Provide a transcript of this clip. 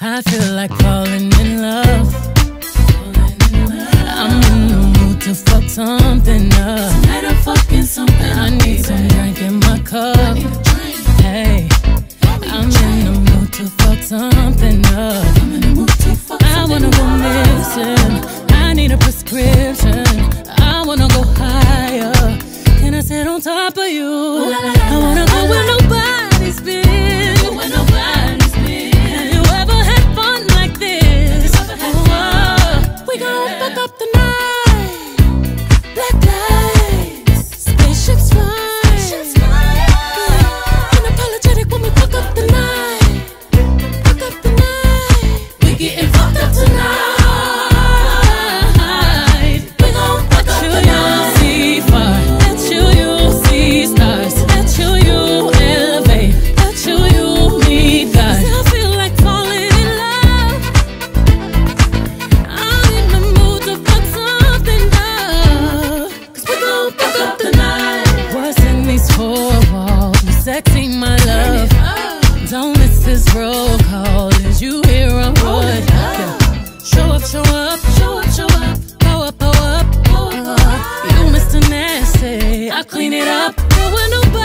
I feel like falling in love. I'm in the mood to fuck something up. Tonight I'm fucking something. I need some drink in my cup. Hey, I'm in the mood to fuck something up. I'm in the mood to fuck I wanna go missing. I need a prescription. I wanna go higher. Can I sit on top of you? I wanna go where nobody's We getting fucked up tonight. We gon' fuck up At you, see far. You, you see stars. You, you elevate. At you, you meet God. I feel like falling in love. I'm in the mood to fuck something up. 'Cause we gon' fuck up the night. What's in these four walls? Sexy, my love. Don't miss this call. up, show up, show up, power, power, power. You Mr. Nasty, I clean it up. Don't want nobody.